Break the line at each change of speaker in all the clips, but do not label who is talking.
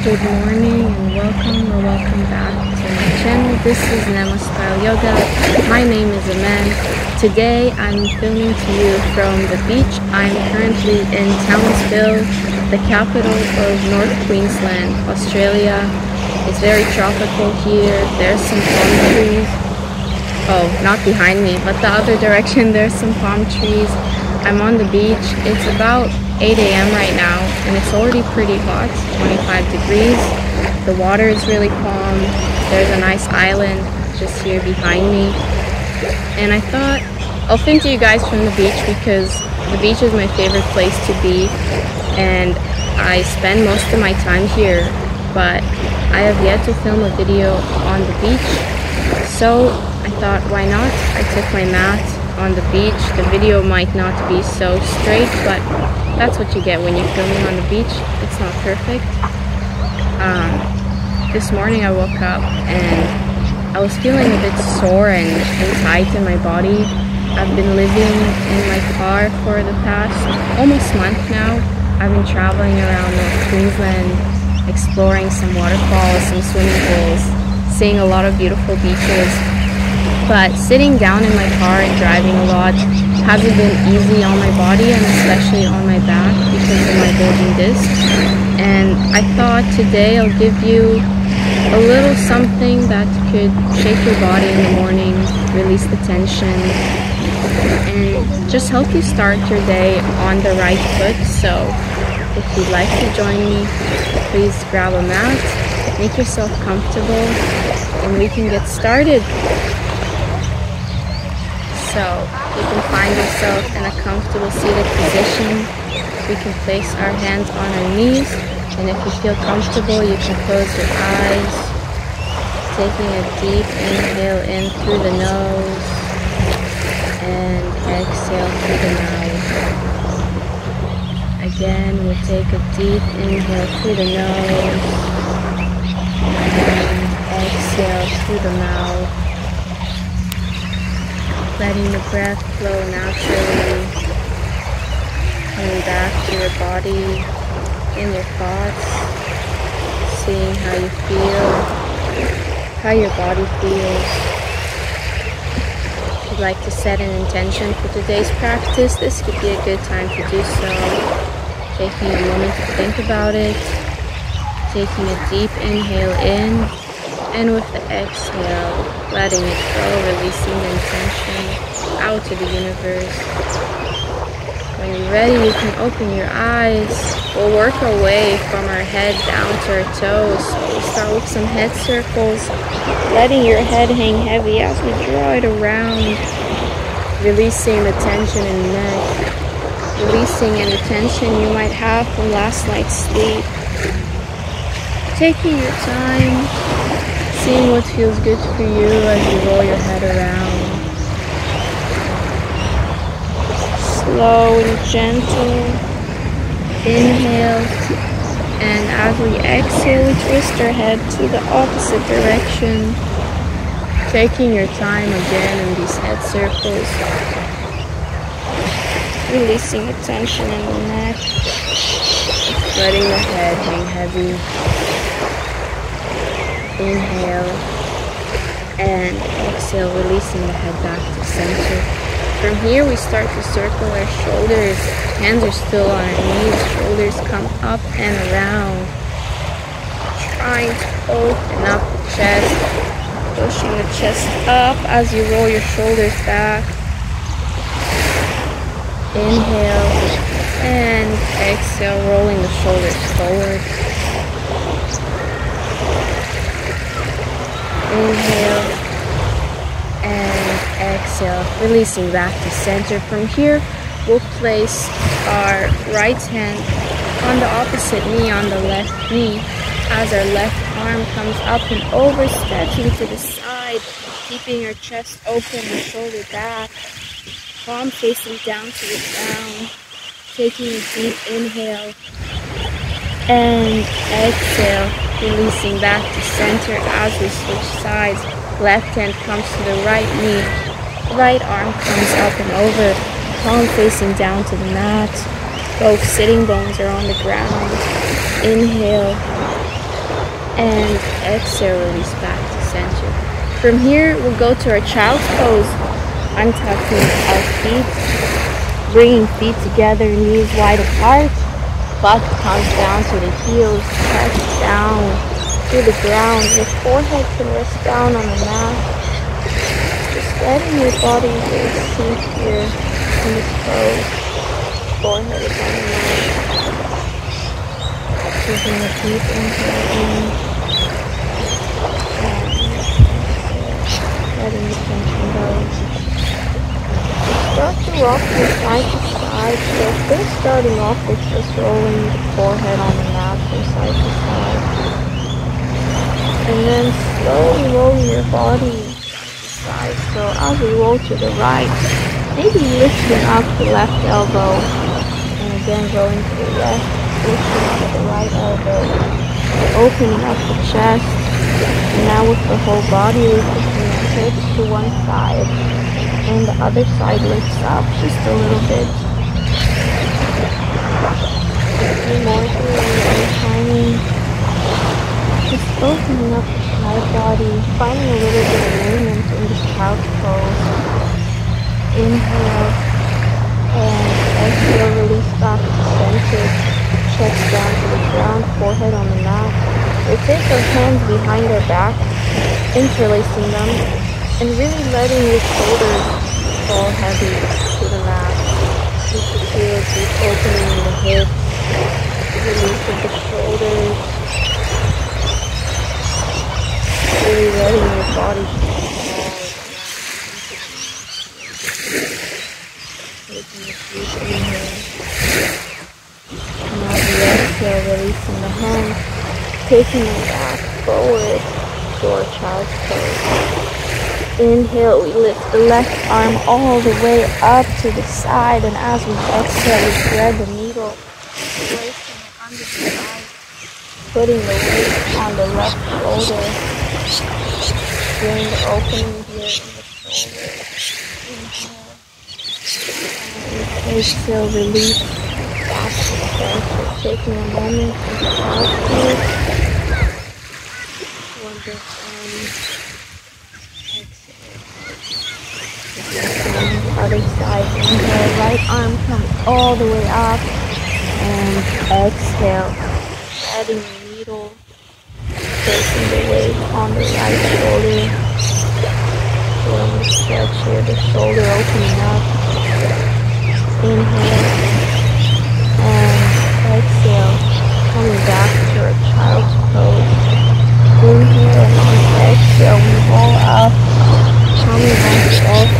Good morning and welcome or welcome back to my channel. This is Nema Style Yoga. My name is Amen. Today I'm filming to you from the beach. I'm currently in Townsville, the capital of North Queensland, Australia. It's very tropical here. There's some palm trees. Oh, not behind me, but the other direction there's some palm trees. I'm on the beach. It's about 8 a.m. right now and it's already pretty hot, 25 degrees. The water is really calm. There's a nice island just here behind me. And I thought I'll film to you guys from the beach because the beach is my favorite place to be and I spend most of my time here but I have yet to film a video on the beach. So I thought why not? I took my mat on the beach. The video might not be so straight but that's what you get when you're filming on the beach. It's not perfect. Um, this morning I woke up and I was feeling a bit sore and, and tight in my body. I've been living in my car for the past almost month now. I've been traveling around North Queensland, exploring some waterfalls, some swimming pools, seeing a lot of beautiful beaches. But sitting down in my car and driving a lot hasn't been easy on my body and especially on my back because of my bulging disc. And I thought today I'll give you a little something that could shake your body in the morning, release the tension, and just help you start your day on the right foot. So if you'd like to join me, please grab a mat, make yourself comfortable, and we can get started. So you can find yourself in a comfortable seated position. We can place our hands on our knees. And if you feel comfortable, you can close your eyes. Taking a deep inhale in through the nose. And exhale through the mouth. Again, we'll take a deep inhale through the nose. And exhale through the mouth letting the breath flow naturally, coming back to your body and your thoughts, seeing how you feel, how your body feels. If you'd like to set an intention for today's practice, this could be a good time to do so. Taking a moment to think about it, taking a deep inhale in and with the exhale, letting it go, releasing the intention out to the universe. When you're ready, you can open your eyes. We'll work our way from our head down to our toes. We'll start with some head circles, letting your head hang heavy as we draw it around, releasing the tension in the neck, releasing any tension you might have from last night's sleep. Taking your time, seeing what feels good for you as you roll your head around. Slow and gentle. Inhale. And as we exhale, we twist our head to the opposite direction. Taking your time again in these head circles. Releasing the tension in the neck. Letting the head hang heavy inhale and exhale, releasing the head back to center. From here, we start to circle our shoulders. Hands are still on our knees, shoulders come up and around. Trying to open up the chest, pushing the chest up as you roll your shoulders back. Inhale and exhale, rolling the shoulders forward. Inhale and exhale, releasing back to center. From here, we'll place our right hand on the opposite knee on the left knee as our left arm comes up and over, stretching to the side, keeping our chest open and shoulder back, palm facing down to the ground, taking a deep inhale and exhale releasing back to center as we switch sides. Left hand comes to the right knee. Right arm comes up and over, palm facing down to the mat. Both sitting bones are on the ground. Inhale And exhale, release back to center. From here, we'll go to our child's pose. Untucking our feet, bringing feet together, knees wide apart. Butt comes down to the heels, chest down to the ground. Your forehead can rest down on the mat. Just letting your body really sink here in this pose. Forehead is on the mat. Taking a deep inhale in. Letting the tension go. Start to rock from side side. So first starting off with just rolling the forehead on the mat from side to side. And then slowly rolling your body side. So as we roll to the right, maybe lifting up the left elbow. And again going to the left, lifting up the right elbow. Opening up the chest. And now with the whole body, lifting the hips to one side and the other side lifts up just a little bit. A more timing. Just opening up side body, finding a little bit of movement in this couch pose. Inhale and exhale, release back to center. Chest down to the ground, forehead on the mat. We take our hands behind our back, interlacing them and really letting your shoulders fall heavy. You can a deep opening in the the release of the shoulders, really letting your body Taking a. Now the exhale, releasing the hands, taking them back forward to our child's pose. Inhale, we lift the left arm all the way up to the side, and as we exhale, we thread the needle, placing it under the eye, putting the weight on the left shoulder, feeling the opening here in the shoulder. Inhale, and exhale, release back to center, taking a moment to pause here. Wonderful. Other side. Inhale, right arm comes all the way up. And exhale, adding the needle, placing the weight on the right shoulder. Feeling the stretch here, the shoulder opening up. Inhale, and exhale, coming back to our child's pose. Inhale, and exhale, we roll up, coming back to all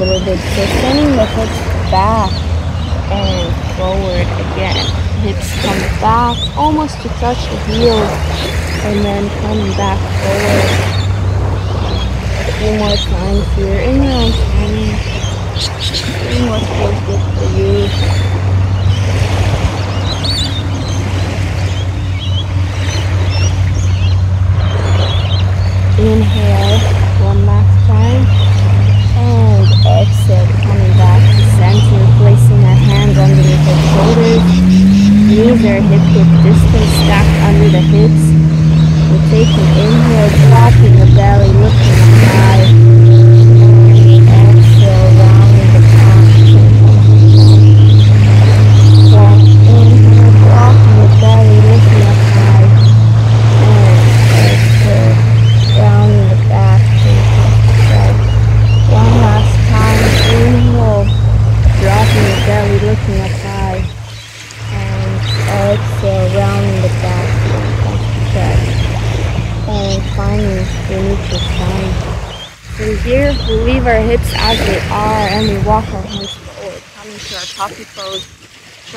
little bit. So sending the hips back and forward again. Hips come back almost to touch the heels and then come back forward. A few more times here in your own timing. See what feels good for you. Inhale one time. And exhale, coming back to center, placing our hands underneath our shoulders. Knees are hip hip distance stacked under the hips. We're taking inhale, dropping the belly, looking high.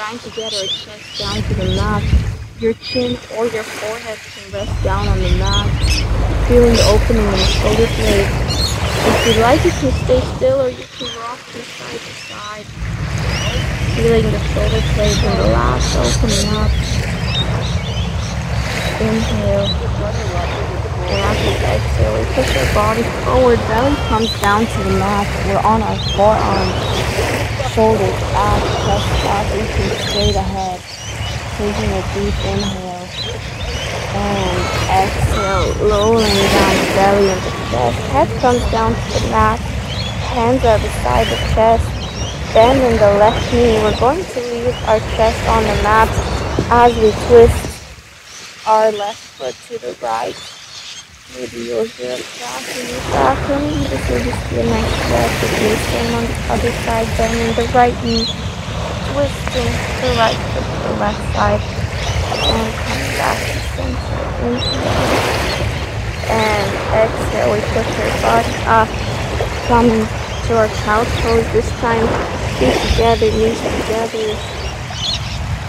Trying to get our chest down to the mat, Your chin or your forehead can rest down on the mat, feeling the opening in the shoulder blade. If you like, you can stay still or you can rock from side to side, feeling the shoulder blade and the last opening up. Inhale. And exhale, we push our body forward, belly comes down to the mat. We're on our forearms, shoulders back, chest back, looking straight ahead. Taking a deep inhale. And exhale, lowering down the belly and the chest. Head comes down to the mat. Hands are beside the chest. Bend in the left knee. We're going to leave our chest on the mat as we twist our left foot to the right. Maybe you'll hear a crack in your bathroom. This will just be on the other side, then bending the right knee, twisting the right foot to the left side, and coming back to center. Inhale. And exhale, we push our body up, coming to our child's pose. This time, feet together, knees together,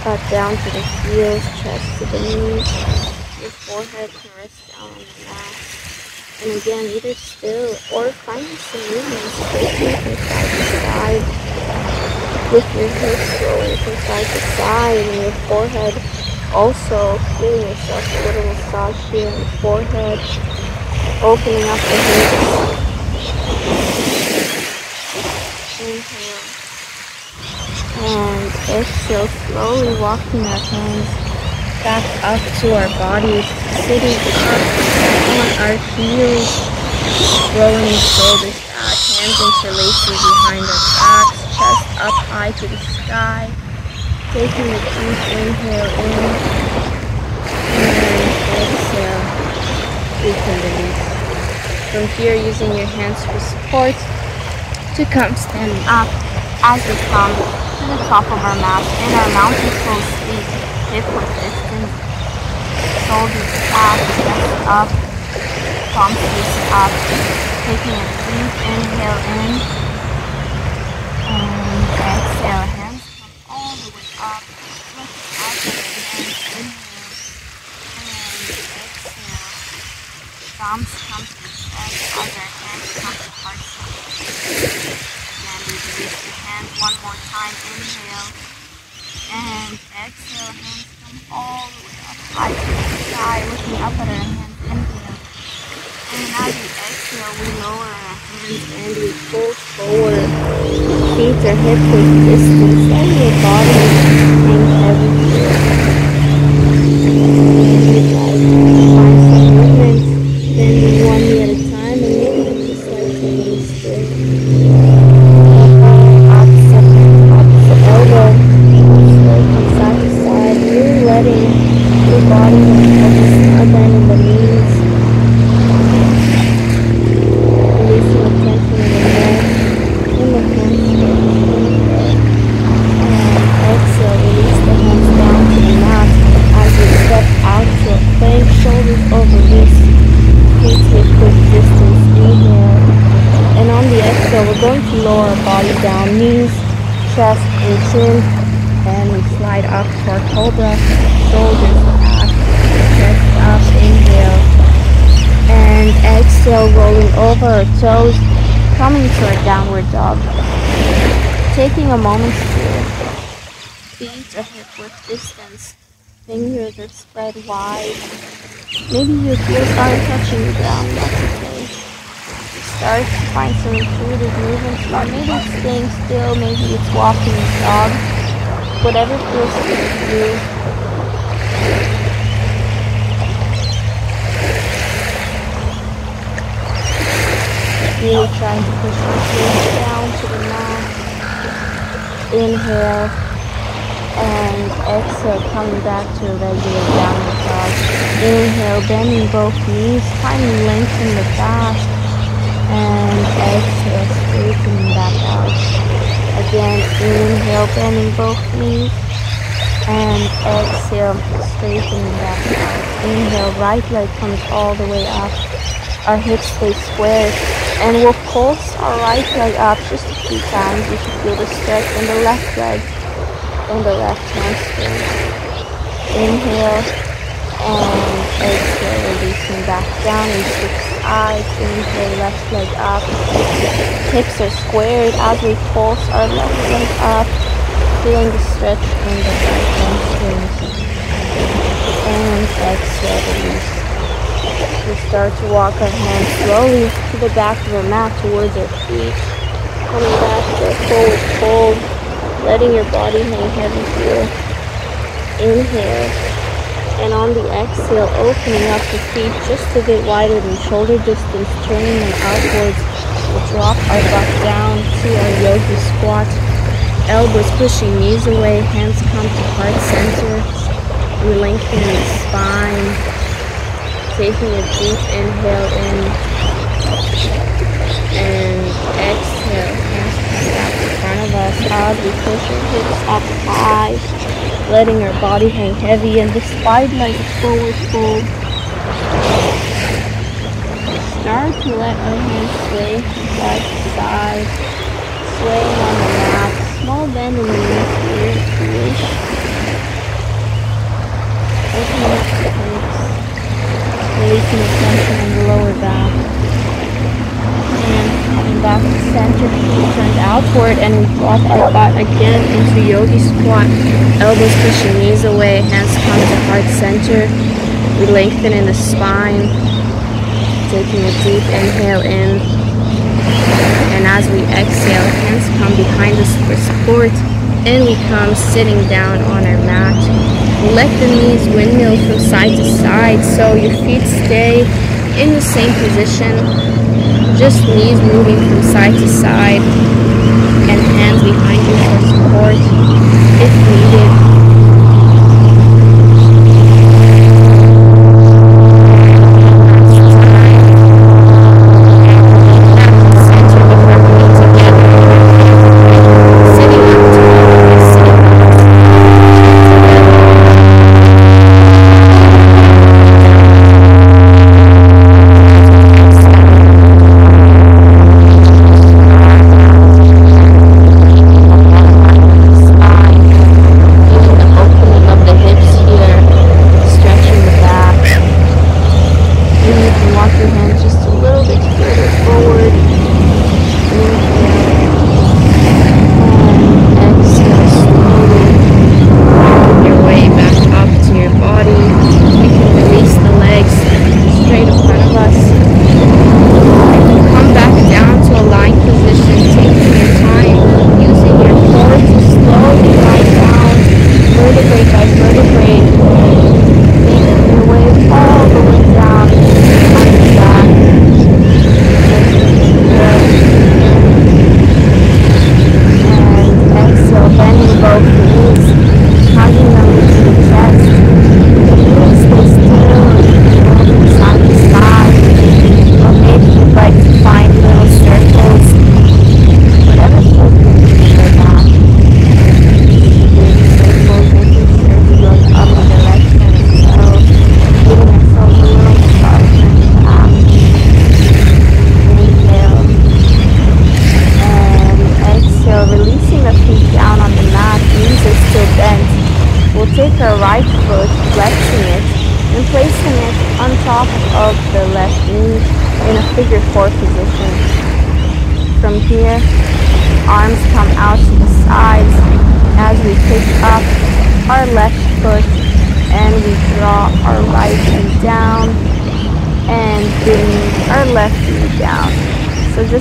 Back down to the heels, chest to the knees. Your forehead can rest down on mat. And again, either still or find some movement from side to side. With your hips rolling from side to side and your forehead also giving yourself a little massage here in the forehead. Opening up the hips. Inhale and exhale, slowly walking our hands back up to our bodies, sitting up. On our heels, rolling the shoulders back, hands interlacing behind our backs, chest up high to the sky, taking a deep inhale in, and exhale, we can release. From here, using your hands for support to come standing up as we come to the top of our mat in our mountain pose hip width distance, shoulders back, chest up, palms facing up, taking a deep inhale in, and exhale, hands come all the way up, lift up and inhale, and exhale, thumbs come to the other hands come to heart. Center release your hands one more time. Inhale and exhale. Hands come all the way up high sky, looking up at our hands. Inhale. And as we exhale, we lower our hands and we pull forward. Feet are hip width distance and your body hang heavy toes, coming to a downward dog. Taking a moment to feet are hip width distance, fingers are spread wide. Maybe your heels aren't touching the ground, that's okay. Start to find some intuitive movements, or maybe it's staying still, maybe it's walking the dog. Whatever feels good to you. Really trying to push my face down to the mat. Inhale and exhale, coming back to regular downward dog. Inhale, bending both knees, finding length in the back. And exhale, straightening back out. Again, inhale, bending both knees. And exhale, straightening back out. Inhale, right leg comes all the way up. Our hips stay square and we'll pulse our right leg up just a few times. You should feel the stretch in the left leg and the left hamstring. inhale and exhale, releasing back down in six eyes. Inhale, left leg up. Hips are squared as we pulse our left leg up, feeling the stretch in the right hamstrings. And exhale, release. We start to walk our hands slowly to the back of our mat towards our feet. Coming back to a forward fold, letting your body hang heavy here. Inhale. And on the exhale opening up the feet just a bit wider than shoulder distance turning them outwards we'll drop our butt down to our yogi squat. Elbows pushing knees away. Hands come to heart center. We lengthen the spine taking a deep inhale in and exhale. In front of us as we push our hips up high letting our body hang heavy and the spine like a forward fold. Start to let our hands sway side to side, swaying releasing the lower back coming back to center, feet turned outward, and we drop our butt again into yogi squat. Elbows pushing knees away, hands come to heart center. We lengthen in the spine, taking a deep inhale in. And as we exhale, hands come behind us for support, and we come sitting down on our mat. Let the knees windmill from side to side so your feet stay in the same position. Just knees moving from side to side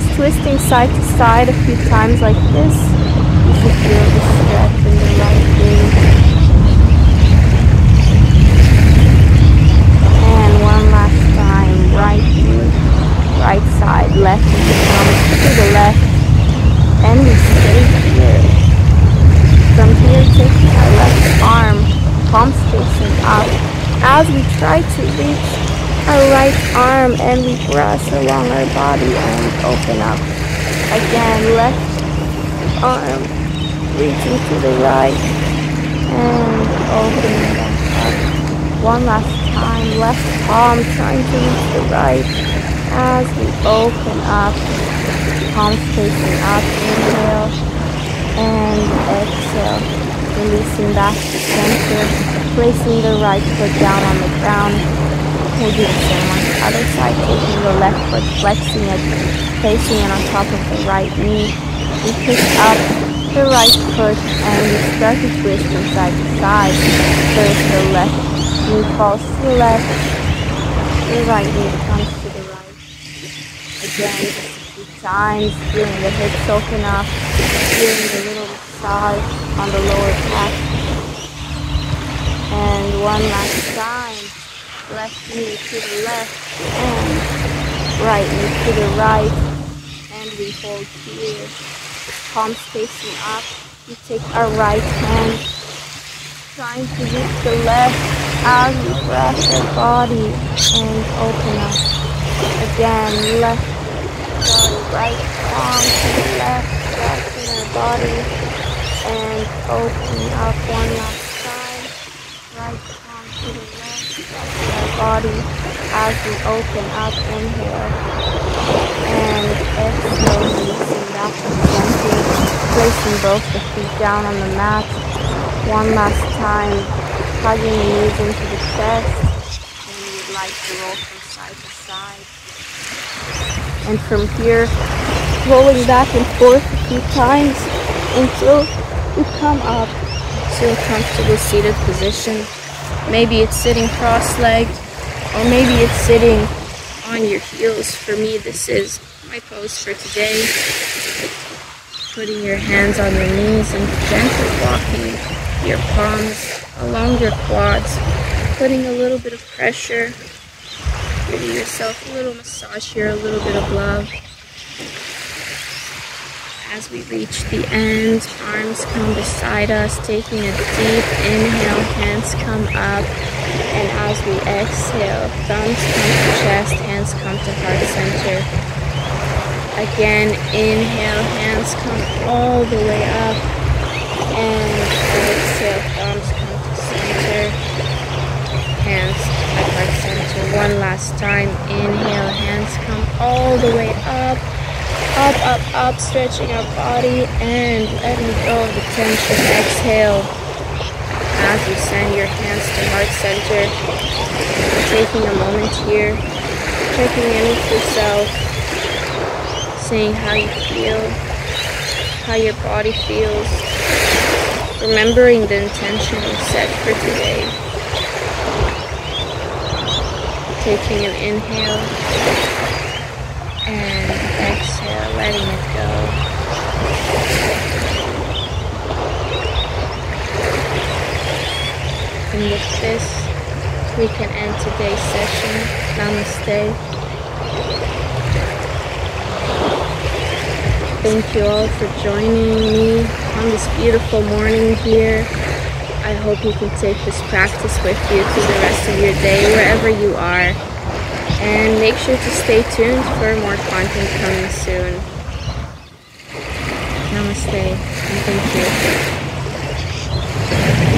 side to side a few times like this. You should feel the stretch in the right knee. And one last time, right knee, right side, left knee to the left. And we stay here. From here, taking our left arm, palms facing up, as we try to reach our right arm and we press along our body and open up. Again, left arm reaching to the right and back up. One last time, left palm trying to reach the right as we open up. Palms facing up, inhale and exhale. releasing back to center, placing the right foot down on the ground. We'll do the same on the other side, taking the left foot, flexing it, placing it on top of the right knee. We pick up the right foot and we start to twist from side to side. First the left knee falls to the left, the right knee comes to the right. Again, just a few times, feeling the hips open up, feeling the little massage on the lower back. And one last time, left knee to the left and right knee to the right. And we hold here, palms facing up. We take our right hand, trying to reach the left as we press our body and open up. Again, left body, right palm to the left, pressing our body and opening up one last time. Right palm to the left, body as we open up, inhale and exhale, releasing back and gently, placing both the feet down on the mat. One last time, hugging the knees into the chest, and would like to roll from side to side. And from here, rolling back and forth a few times until we come up to a comfortable seated position. Maybe it's sitting cross-legged, or maybe it's sitting on your heels. For me, this is my pose for today. Putting your hands on your knees and gently walking your palms along your quads, putting a little bit of pressure, giving yourself a little massage here, a little bit of love. As we reach the end, arms come beside us, taking a deep inhale, hands come up, and as we exhale, thumbs come to chest, hands come to heart center. Again, inhale, hands come all the way up, and exhale, thumbs come to center, hands at heart center. One last time, inhale, hands come all the way up, up, up, up, stretching our body, and letting go of the tension. Exhale as you send your hands to heart center, taking a moment here, checking in with yourself, seeing how you feel, how your body feels, remembering the intention you set for today. Taking an inhale letting it go. And with this, we can end today's session. Namaste. Thank you all for joining me on this beautiful morning here. I hope you can take this practice with you to the rest of your day, wherever you are. And make sure to stay tuned for more content coming soon. Namaste. Thank you.